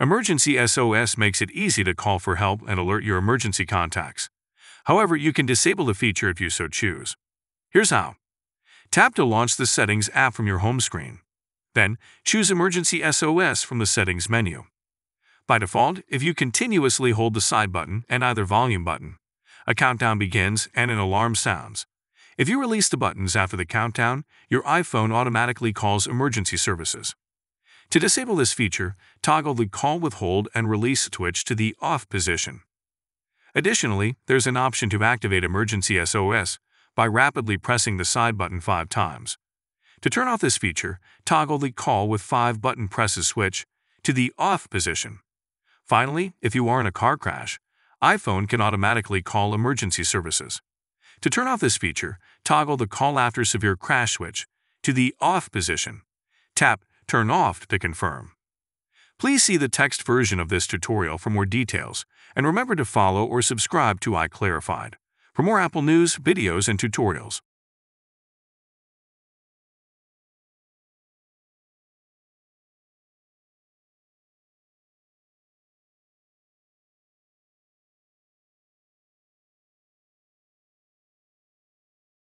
Emergency SOS makes it easy to call for help and alert your emergency contacts. However, you can disable the feature if you so choose. Here's how. Tap to launch the Settings app from your home screen. Then, choose Emergency SOS from the Settings menu. By default, if you continuously hold the side button and either volume button, a countdown begins and an alarm sounds. If you release the buttons after the countdown, your iPhone automatically calls emergency services. To disable this feature, toggle the Call with Hold and Release switch to the Off position. Additionally, there's an option to activate Emergency SOS by rapidly pressing the side button five times. To turn off this feature, toggle the Call with five button presses switch to the Off position. Finally, if you are in a car crash, iPhone can automatically call emergency services. To turn off this feature, toggle the Call After Severe Crash switch to the Off position. Tap Turn Off to confirm. Please see the text version of this tutorial for more details, and remember to follow or subscribe to iClarified for more Apple news, videos, and tutorials.